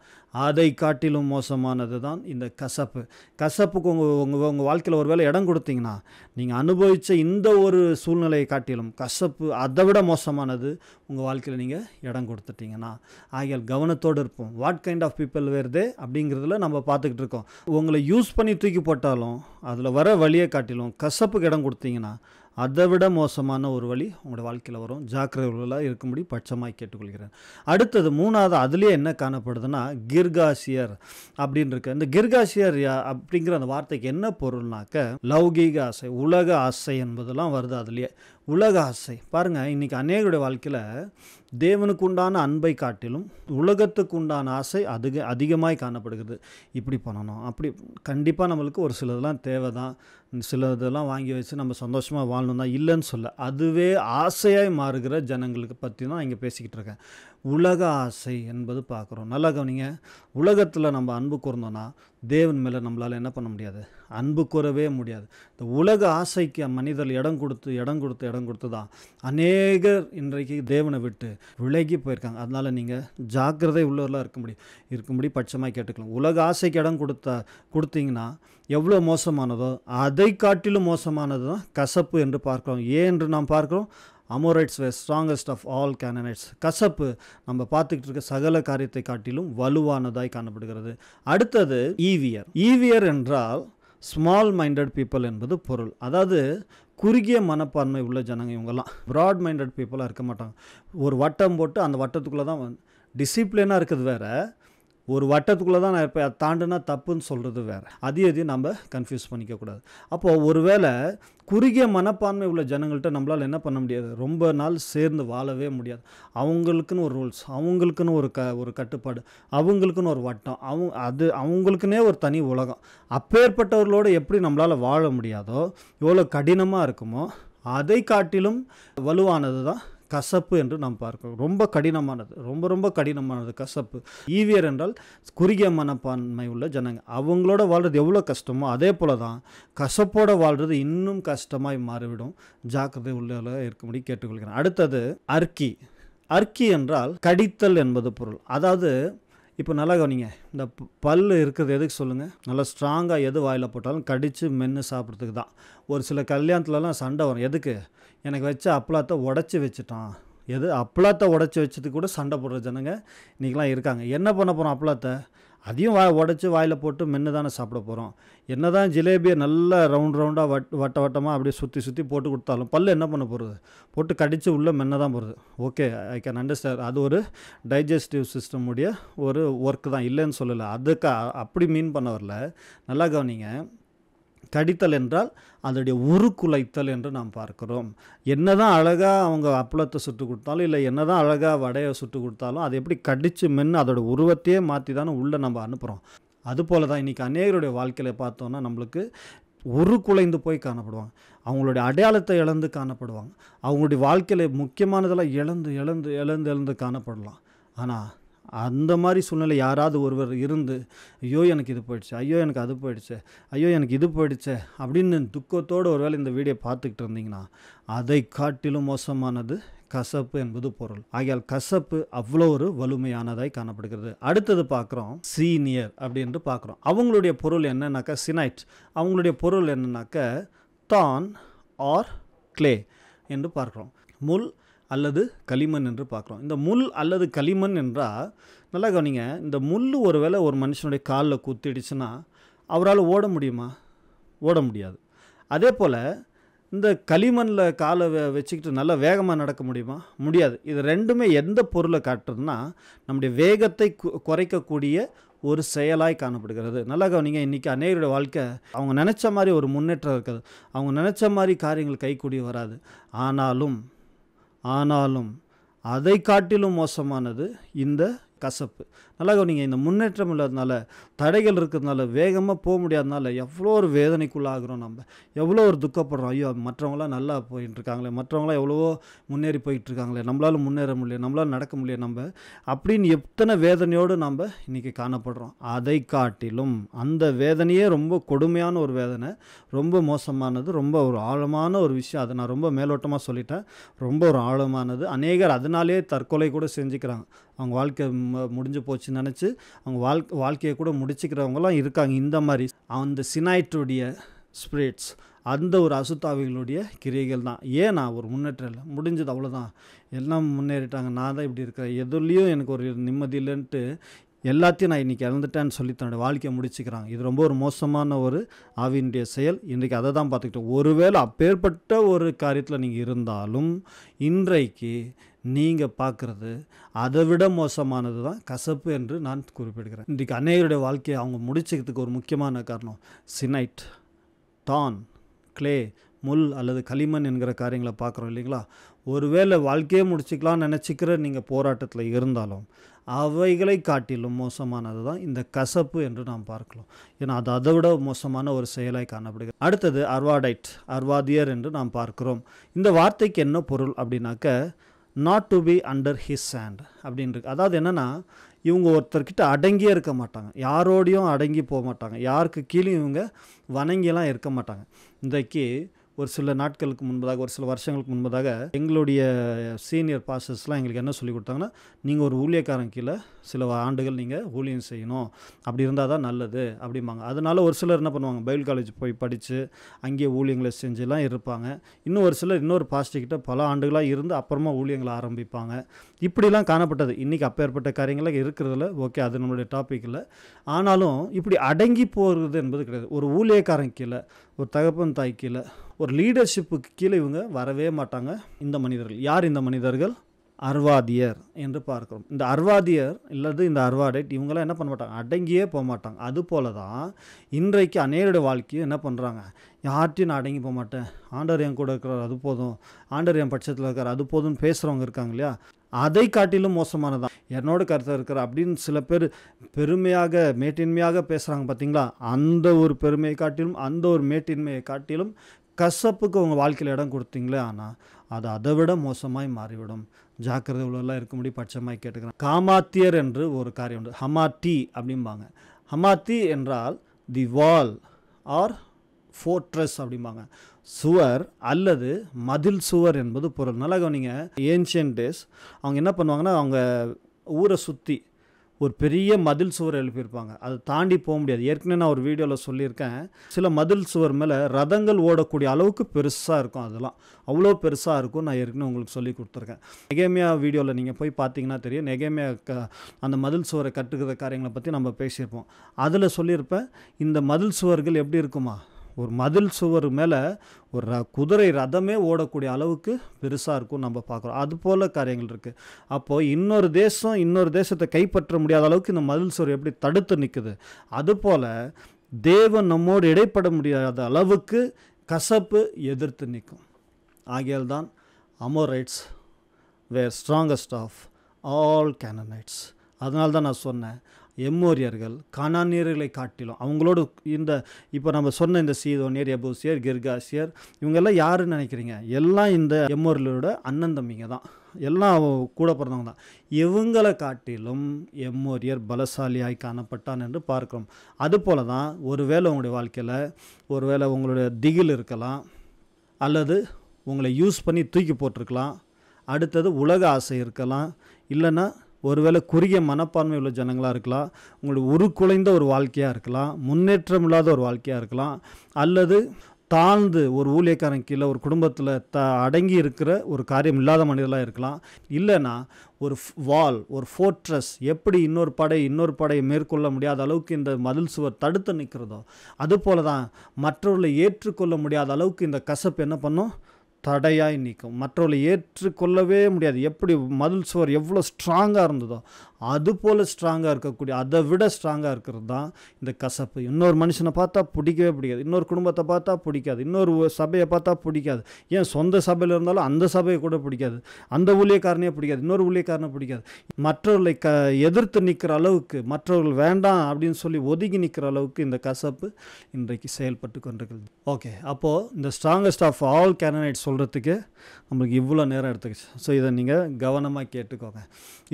அதை காட்டிலும் மோசமானது தான் இந்த கசப்பு. கசப்புக்கு உங்கள் உங்கள் உங்கள் வாழ்க்கையில் ஒரு வேளை இடம் கொடுத்தீங்கன்னா நீங்கள் அனுபவித்த இந்த ஒரு சூழ்நிலையை காட்டிலும் கசப்பு அதை விட மோசமானது உங்கள் வாழ்க்கையில் நீங்கள் இடம் கொடுத்துட்டீங்கன்னா ஆகியால் கவனத்தோடு இருப்போம். வாட் கைண்ட் ஆஃப் பீப்புள் வருதே அப்படிங்கிறதுல நம்ம பார்த்துக்கிட்டு இருக்கோம். உங்களை யூஸ் பண்ணி தூக்கி போட்டாலும் அதில் வர வழியை காட்டிலும் கசப்புக்கு இடம் கொடுத்தீங்கன்னா அதை விட மோசமான ஒரு வழி உங்களோட வாழ்க்கையில் வரும். ஜாக்கிரதைகளாக இருக்கும்படி பட்சமாக கேட்டுக்கொள்கிறேன். அடுத்தது மூணாவது அதுலேயே என்ன காணப்படுதுன்னா கிர்காசியர் அப்படின்னு இருக்கு இந்த கிர்காசியர் அப்படிங்கிற அந்த வார்த்தைக்கு என்ன பொருள்னாக்க லௌகீக ஆசை உலக ஆசை என்பதெல்லாம் வருது அதுலேயே. உலக ஆசை பாருங்கள் இன்றைக்கி அநேகருடைய வாழ்க்கையில் தேவனுக்கு உண்டான அன்பை காட்டிலும் உலகத்துக்கு உண்டான ஆசை அதிக அதிகமாக காணப்படுகிறது. இப்படி பண்ணணும். அப்படி கண்டிப்பாக நம்மளுக்கு ஒரு சிலதெல்லாம் தேவை தான் சில இதெல்லாம் வாங்கி வச்சு நம்ம சந்தோஷமாக வாழணும் தான் இல்லைன்னு சொல்ல. அதுவே ஆசையாய் மாறுகிற ஜனங்களுக்கு பற்றி தான் இங்கே பேசிக்கிட்டு இருக்கேன். உலக ஆசை என்பது பார்க்குறோம். நல்லா கவனிங்க. உலகத்தில் நம்ம அன்பு கூர்ந்தோன்னா தேவன் மேலே நம்மளால் என்ன பண்ண முடியாது? அன்பு கூறவே முடியாது. இந்த உலக ஆசைக்கு மனிதர் இடம் கொடுத்து இடம் கொடுத்து இடம் கொடுத்து தான் அநேகர் இன்றைக்கு தேவனை விட்டு விலகி போயிருக்காங்க. அதனால் நீங்கள் ஜாக்கிரதை உள்ளவர்களாக இருக்க முடியும். இருக்கும்படி பட்சமாக கேட்டுக்கலாம். உலக ஆசைக்கு இடம் கொடுத்தா கொடுத்தீங்கன்னா எவ்வளோ மோசமானதோ அதை காட்டிலும் மோசமானது தான் கசப்பு என்று பார்க்கிறோம். ஏன் என்று நாம் பார்க்கிறோம்? Amorites were strongest of all Canaanites கசப்பு நம்ம பார்த்துக்கிட்டு இருக்க சகல காரியத்தை காட்டிலும் வலுவானதாய் காணப்படுகிறது. அடுத்தது ஈவியர். ஈவியர் என்றால் ஸ்மால் மைண்டட் பீப்புள் என்பது பொருள். அதாவது குறுகிய மனப்பான்மை உள்ள ஜனங்க இவங்கெல்லாம். ப்ராட் மைண்டட் பீப்புளாக இருக்க மாட்டாங்க. ஒரு வட்டம் போட்டு அந்த வட்டத்துக்குள்ளே தான் டிசிப்ளினாக இருக்குது வேறு. ஒரு வட்டத்துக்குள்ளே தான் நான் இருப்பேன். அதை தாண்டுனா தப்புன்னு சொல்கிறது வேறு. அதையும் எதையும் நம்ம கன்ஃபியூஸ் பண்ணிக்கக்கூடாது. அப்போது ஒருவேளை குறுகிய மனப்பான்மை உள்ள ஜனங்கள்கிட்ட நம்மளால் என்ன பண்ண முடியாது? ரொம்ப நாள் சேர்ந்து வாழவே முடியாது. அவங்களுக்குன்னு ஒரு ரூல்ஸ் அவங்களுக்குன்னு ஒரு க ஒரு கட்டுப்பாடு அவங்களுக்குன்னு ஒரு வட்டம் அவங்க அது அவங்களுக்குன்னே ஒரு தனி உலகம். அப்பேற்பட்டவர்களோடு எப்படி நம்மளால் வாழ முடியாதோ எவ்வளோ கடினமாக இருக்குமோ அதை காட்டிலும் வலுவானது தான் கசப்பு என்று நாம் பார்க்கிறோம். ரொம்ப கடினமானது. ரொம்ப ரொம்ப கடினமானது கசப்பு. ஈவியர் என்றால் குறுகிய மனப்பான்மை உள்ள ஜனங்க. அவங்களோட வாழ்றது எவ்வளோ கஷ்டமோ அதே போல தான் கசப்போட வாழ்றது இன்னும் கஷ்டமாய் மாறிவிடும். ஜாக்கிரதை உள்ள இருக்கும்படி கேட்டுக்கொள்கிறேன். அடுத்தது அர்க்கி. அர்க்கி என்றால் கடித்தல் என்பது பொருள். அதாவது இப்போ நல்லா கவனிங்க. இந்த பல் இருக்கிறது எதுக்கு சொல்லுங்கள் நல்லா ஸ்ட்ராங்காக எது வாயில் போட்டாலும் கடித்து மென்று சாப்பிட்றதுக்கு தான். ஒரு சில கல்யாணத்துலலாம் சண்டை வரும். எதுக்கு? எனக்கு வச்ச அப்பளாத்தை உடச்சி வச்சுட்டான். எது? அப்பளாத்தை உடச்சி வச்சதுக்கு கூட சண்டை போடுற ஜனங்க இன்றைக்கெலாம் இருக்காங்க. என்ன பண்ண போகிறோம் அப்பளாத்தை? அதையும் வா உடச்சி வாயில் போட்டு மென்று தானே சாப்பிட போகிறோம் என்ன தான் ஜிலேபியை நல்லா ரவுண்ட் ரவுண்டாக வட் வட்ட வட்டமாக அப்படியே சுற்றி சுற்றி போட்டு கொடுத்தாலும் பல்லு என்ன பண்ண போகிறது போட்டு கடித்து உள்ளே மென்ன தான் போகிறது ஓகே ஐ கேன் அண்டர்ஸ்டாண்ட் அது ஒரு டைஜஸ்டிவ் சிஸ்டம் உடைய ஒரு ஒர்க் தான். இல்லைன்னு சொல்லலை. அதுக்கு அப்படி மீன் பண்ண வரல. நல்லா கவனிங்க. கடித்தல் என்றால் அதோடைய உருக்குலைத்தல் என்று நாம் பார்க்கிறோம். என்னதான் அழகாக அவங்க அப்பளத்தை சுட்டு கொடுத்தாலும் இல்லை என்னதான் அழகாக வடையை சுட்டு கொடுத்தாலும் அதை எப்படி கடித்து மென்று அதோட உருவத்தையே மாற்றி தானே உள்ளே நம்ம அனுப்புகிறோம். அதுபோல் தான் இன்றைக்கி அநேகருடைய வாழ்க்கையில் பார்த்தோன்னா நம்மளுக்கு ஒரு குலைந்து போய் காணப்படுவாங்க. அவங்களுடைய அடையாளத்தை இழந்து காணப்படுவாங்க. அவங்களுடைய வாழ்க்கையில் முக்கியமானதெல்லாம் இழந்து இழந்து இழந்து இழந்து காணப்படலாம். ஆனால் அந்த மாதிரி சூழ்நிலை யாராவது ஒருவர் இருந்து ஐயோ எனக்கு இது போயிடுச்சு ஐயோ எனக்கு அது போயிடுச்சு ஐயோ எனக்கு இது போயிடுச்சு அப்படின்னு துக்கத்தோடு ஒருவேளை இந்த வீடியோ பார்த்துக்கிட்டு இருந்தீங்கன்னா அதை காட்டிலும் மோசமானது கசப்பு என்பது பொருள். ஆகையால் கசப்பு அவ்வளோ ஒரு வலிமையானதாய் காணப்படுகிறது. அடுத்தது பார்க்குறோம் சீனியர் அப்படின்ட்டு பார்க்குறோம். அவங்களுடைய பொருள் என்னன்னாக்கா சினைட். அவங்களுடைய பொருள் என்னன்னாக்க தான் ஆர் க்ளே என்று பார்க்குறோம். முள் அல்லது களிமண் என்று பார்க்குறோம். இந்த முள் அல்லது களிமண் என்றால் நல்லா கவனிங்க இந்த முள் ஒருவேளை ஒரு மனுஷனுடைய காலில் குத்திடுச்சுன்னா அவரால் ஓட முடியுமா? ஓட முடியாது. அதே போல் இந்த களிமண்ணில் காலை வச்சுக்கிட்டு நல்லா வேகமாக நடக்க முடியுமா? முடியாது. இது ரெண்டுமே எந்த பொருளை காட்டுறதுன்னா நம்முடைய வேகத்தை கு குறைக்கக்கூடிய ஒரு செயலாய் காணப்படுகிறது. நல்லா கவனிங்க இன்றைக்கி அநேகருடைய வாழ்க்கை அவங்க நினச்ச மாதிரி ஒரு முன்னேற்றம் இருக்காது. அவங்க நினச்ச மாதிரி காரியங்கள் கைக்கூடி வராது. ஆனாலும் ஆனாலும் அதை காட்டிலும் மோசமானது இந்த கசப்பு. நல்லா கவனிங்க இந்த முன்னேற்றம் இல்லாதனால தடைகள் இருக்கிறதுனால வேகமாக போக முடியாதனால எவ்வளோ ஒரு வேதனைக்குள்ளாகிறோம் நம்ம. எவ்வளோ ஒரு துக்கப்படுறோம். ஐயோ மற்றவங்களாம் நல்லா போயிட்டு இருக்காங்களே மற்றவங்களாம் எவ்வளவோ முன்னேறி போயிட்டு இருக்காங்களே நம்மளால முன்னேற முடியல நம்மளால் நடக்க முடியல நம்ம அப்படின்னு எத்தனை வேதனையோடு நம்ம இன்றைக்கி காணப்படுறோம். அதை காட்டிலும் அந்த வேதனையே ரொம்ப கொடுமையான ஒரு வேதனை ரொம்ப மோசமானது ரொம்ப ஒரு ஆழமான ஒரு விஷயம். அதை நான் ரொம்ப மேலோட்டமாக சொல்லிட்டேன். ரொம்ப ஒரு ஆழமானது. அநேகர் அதனாலே தற்கொலை கூட செஞ்சுக்கிறாங்க. அவங்க வாழ்க்கை முடிஞ்சு போச்சுன்னு நினச்சி அவங்க வாழ்க்கை வாழ்க்கையை கூட முடிச்சுக்கிறவங்களாம் இருக்காங்க. இந்த மாதிரி அந்த சினாய்ட்டுடைய ஸ்பிரிட்ஸ் அந்த ஒரு அசுத்தாவிகளுடைய கிரியைகள் தான். ஏன் நான் ஒரு முன்னேற்றம் இல்லை. முடிஞ்சது அவ்வளோதான் எல்லாம் முன்னேறிட்டாங்க. நான் தான் இப்படி இருக்கிறேன். எதுலேயும் எனக்கு ஒரு நிம்மதி இல்லைன்ட்டு எல்லாத்தையும் நான் இன்றைக்கி இழந்துட்டேன்னு சொல்லி தன்னோட வாழ்க்கையை முடிச்சுக்கிறாங்க. இது ரொம்ப ஒரு மோசமான ஒரு ஆவியினுடைய செயல். இன்றைக்கி அதை தான் பார்த்துக்கிட்டோம். ஒருவேளை அப்பேற்பட்ட ஒரு காரியத்தில் நீங்கள் இருந்தாலும் இன்றைக்கு நீங்கள் பார்க்குறது அதை விட மோசமானது தான் கசப்பு என்று நான் குறிப்பிடுகிறேன். இன்றைக்கு அநேகருடைய வாழ்க்கையை அவங்க முடிச்சுக்கிறதுக்கு ஒரு முக்கியமான காரணம் சினைட் டான் க்ளே முள் அல்லது களிமண் என்கிற காரியங்களை பார்க்குறோம் இல்லைங்களா? ஒருவேளை வாழ்க்கையே முடிச்சுக்கலாம்னு நினச்சிக்கிற நீங்கள் போராட்டத்தில் இருந்தாலும் அவைகளை காட்டிலும் மோசமானது தான் இந்த கசப்பு என்று நாம் பார்க்கலாம் ஏன்னா அது அதை விட மோசமான ஒரு செயலாய் காணப்படுகிறது. அடுத்தது அர்வாடைட் அர்வாதியர் என்று நாம் பார்க்கிறோம். இந்த வார்த்தைக்கு என்ன பொருள் அப்படின்னாக்க not to be under his hand அப்படின்றது. அதாவது என்னென்னா இவங்க ஒருத்தர்கிட்ட அடங்கியே இருக்க மாட்டாங்க. யாரோடையும் அடங்கி போக மாட்டாங்க. யாருக்கு கீழே இவங்க வணங்கியெல்லாம் இருக்க மாட்டாங்க. இன்றைக்கு ஒரு சில நாட்களுக்கு முன்பதாக ஒரு சில வருஷங்களுக்கு முன்பதாக எங்களுடைய சீனியர் பாஸ்டர்ஸ்லாம் எங்களுக்கு என்ன சொல்லி கொடுத்தாங்கன்னா நீங்கள் ஒரு ஊழியக்காரன் கீழே சில ஆண்டுகள் நீங்கள் ஊழியம் செய்யணும். அப்படி இருந்தால் தான் நல்லது அப்படிம்பாங்க. அதனால ஒரு சிலர் என்ன பண்ணுவாங்க பைபிள் காலேஜ் போய் படித்து அங்கேயே ஊழியங்களை செஞ்செல்லாம் இருப்பாங்க. இன்னும் ஒரு சிலர் இன்னொரு பாஸ்டர்கிட்ட பல ஆண்டுகளாக இருந்து அப்புறமா ஊழியங்களை ஆரம்பிப்பாங்க. இப்படிலாம் காணப்பட்டது. இன்றைக்கி அப்பேற்பட்ட காரியங்களாக இருக்கிறதுல ஓகே அது நம்மளுடைய டாப்பிக்கில் இல்லை. ஆனாலும் இப்படி அடங்கி போகிறது என்பது கிடையாது. ஒரு ஊழியக்காரன் கீழே ஒரு தகப்பன் தாய் கீழே ஒரு லீடர்ஷிப்புக்கு கீழே இவங்க வரவே மாட்டாங்க. இந்த மனிதர்கள். யார் இந்த மனிதர்கள்? அர்வாதியர் என்று பார்க்கிறோம். இந்த அர்வாதியர் இல்லது இந்த அர்வாடைட் இவங்களாம் என்ன பண்ண மாட்டாங்க? அடங்கியே போக மாட்டாங்க. அது போல தான் இன்றைக்கு அநேருடைய வாழ்க்கையும் என்ன பண்ணுறாங்க யார்ட்டையும் நான் அடங்கி போக மாட்டேன். ஆண்டர் என் கூட இருக்கிறார் அது போதும். ஆண்டர் என் பட்சத்தில் இருக்கார் அது போதும்னு பேசுகிறவங்க இருக்காங்க இல்லையா? அதை காட்டிலும் மோசமானதான். என்னோட கருத்து இருக்கிற அப்படின்னு சில பேர் பெருமையாக மேட்டின்மையாக பேசுகிறாங்க பார்த்தீங்களா அந்த ஒரு பெருமையை காட்டிலும் அந்த ஒரு மேட்டின்மையை காட்டிலும் கசப்புக்கு உங்கள் வாழ்க்கையில் இடம் கொடுத்தீங்களே ஆனால் அது அதை விட மோசமாய் மாறிவிடும். ஜாக்கிரதை உள்ளெல்லாம் இருக்கும்படி பட்சமாய் கேட்டுக்கிறேன் காமாத்தியர் என்று ஒரு காரியம் உண்டு. ஹமாத்தி அப்படிம்பாங்க. ஹமாத்தி என்றால் தி வால் ஆர் ஃபோர்ட்ரஸ் அப்படிம்பாங்க. சுவர் அல்லது மதில் சுவர் என்பது பொருள். நல்லா கவனிங்க. ஏன்ஷியன் டேஸ் அவங்க என்ன பண்ணுவாங்கன்னா அவங்க ஊரை சுற்றி ஒரு பெரிய மதில் சுவர் எழுப்பியிருப்பாங்க. அதை தாண்டி போக முடியாது. ஏற்கனவே நான் ஒரு வீடியோவில் சொல்லியிருக்கேன். சில மதில் சுவர் மேலே ரதங்கள் ஓடக்கூடிய அளவுக்கு பெருசாக இருக்கும் அதெல்லாம். அவ்வளோ பெருசாக இருக்கும். நான் ஏற்கனவே உங்களுக்கு சொல்லி கொடுத்துருக்கேன். நெகேமியா வீடியோவில் நீங்கள் போய் பார்த்தீங்கன்னா தெரியும். நெகேமியா க அந்த மதில் சுவரை கட்டுக்கிற காரியங்களை பற்றி நம்ம பேசியிருப்போம். அதில் சொல்லியிருப்பேன் இந்த மதில் சுவர்கள் எப்படி இருக்குமா? ஒரு மதில் சுவர் மேலே ஒரு ர குதிரை ரதமே ஓடக்கூடிய அளவுக்கு பெருசாக இருக்கும் நம்ம பார்க்குறோம். அது போல் காரியங்கள் இருக்குது அப்போது இன்னொரு தேசம் இன்னொரு தேசத்தை கைப்பற்ற முடியாத அளவுக்கு இந்த மதில் சுவர் எப்படி தடுத்து நிற்குது அதுபோல் தேவன் நம்மோடு இடைப்பட முடியாத அளவுக்கு கசப்பு எதிர்த்து நிற்கும். ஆகையால் தான் Amorites were strongest of all Canaanites அதனால தான் நான் சொன்னேன் எம்மோரியர்கள் கானானியர்களை காட்டிலும். அவங்களோட இந்த இப்போ நம்ம சொன்ன இந்த சீதோனியர் எபூசியர் கிர்காசியர் இவங்கெல்லாம் யாருன்னு நினைக்கிறீங்க? எல்லாம் இந்த எம்மோரியர்களோட அண்ணன் தம்பிங்க தான். எல்லாம் கூட பிறந்தவங்க தான். இவங்களை காட்டிலும் எம்மோரியர் பலசாலியாய் காணப்பட்டான் என்று பார்க்கிறோம். அதுபோல தான் ஒருவேளை உங்களுடைய வாழ்க்கையில் ஒருவேளை உங்களுடைய திகில் இருக்கலாம் அல்லது உங்களை யூஸ் பண்ணி தூக்கி போட்டிருக்கலாம் அடுத்தது உலக ஆசை இருக்கலாம் இல்லைன்னா ஒருவேளை குறுகிய மனப்பான்மை உள்ள ஜனங்களாக இருக்கலாம் உங்களுக்கு உருக்குலைந்த ஒரு வாழ்க்கையாக இருக்கலாம் முன்னேற்றம் இல்லாத ஒரு வாழ்க்கையாக இருக்கலாம் அல்லது தாழ்ந்து ஒரு ஊழியக்காரன் கீழே ஒரு குடும்பத்தில் த அடங்கி இருக்கிற ஒரு காரியம் இல்லாத மனிதர்களாக இருக்கலாம். இல்லைன்னா ஒரு வால் ஒரு ஃபோர்ட்ரஸ் எப்படி இன்னொரு படை இன்னொரு படையை மேற்கொள்ள முடியாத அளவுக்கு இந்த மதில் சுவர் தடுத்து நிற்கிறதோ அதுபோல தான் மற்றவர்களை ஏற்றுக்கொள்ள முடியாத அளவுக்கு இந்த கசப்பு என்ன பண்ணும்? தடையாய் நிற்கும். மற்றவர்களை ஏற்றுக்கொள்ளவே முடியாது. எப்படி மதில் சுவர் எவ்வளோ ஸ்ட்ராங்காக இருந்ததோ அது போல் ஸ்ட்ராங்காக இருக்கக்கூடிய அதை விட ஸ்ட்ராங்காக இருக்கிறது தான் இந்த கசப்பு. இன்னொரு மனுஷனை பார்த்தா பிடிக்கவே பிடிக்காது. இன்னொரு குடும்பத்தை பார்த்தா பிடிக்காது. இன்னொரு சபையை பார்த்தா பிடிக்காது. ஏன் சொந்த சபையில் இருந்தாலும் அந்த சபையை கூட பிடிக்காது. அந்த ஊழியக்காரனே பிடிக்காது. இன்னொரு ஊழியக்காரனை பிடிக்காது. மற்றவர்களை க எதிர்த்து நிற்கிற அளவுக்கு மற்றவர்கள் வேண்டாம் அப்படின்னு சொல்லி ஒதுங்கி நிற்கிற அளவுக்கு இந்த கசப்பு இன்றைக்கு செயல்பட்டு கொண்டிருக்கிறது. ஓகே அப்போது இந்த ஸ்ட்ராங்கஸ்ட் ஆஃப் ஆல் கேனனைட் சொல்கிறதுக்கு நம்மளுக்கு இவ்வளோ நேரம் எடுத்துக்கிச்சு. ஸோ இதை நீங்கள் கவனமாக கேட்டுக்கோங்க.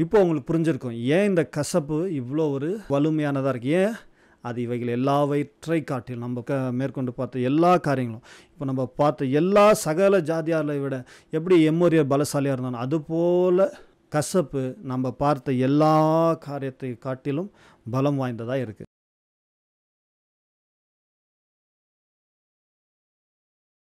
இப்போ உங்களுக்கு புரிஞ்சிருக்கும். ஏன் இந்த கசப்பு இவ்வளோ ஒரு வலிமையானதாக இருக்குது ஏன் அது இவைகள் எல்லாவற்றை காட்டில் நம்ம க மேற்கொண்டு பார்த்த எல்லா காரியங்களும். இப்போ நம்ம பார்த்த எல்லா சகல ஜாதியாரை விட எப்படி எம்மோரியர் பலசாலியாக இருந்தாலும் அதுபோல் கசப்பு நம்ம பார்த்த எல்லா காரியத்தை காட்டிலும் பலம் வாய்ந்ததாக இருக்குது